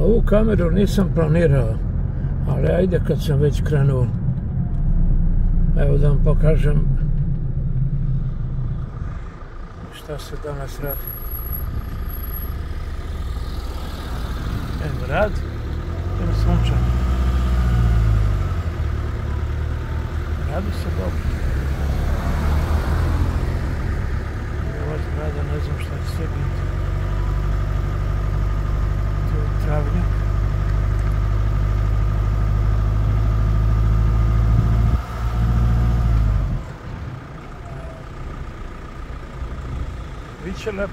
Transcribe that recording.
Ovu kameru nisam planirao, ali ajde kad sam već krenuo. Evo da vam pokažem šta se danas radi. Evo rad, evo sunčan. Radi se dobro. Ova zgrada ne znam šta će sve biti. hodně. Víče lep.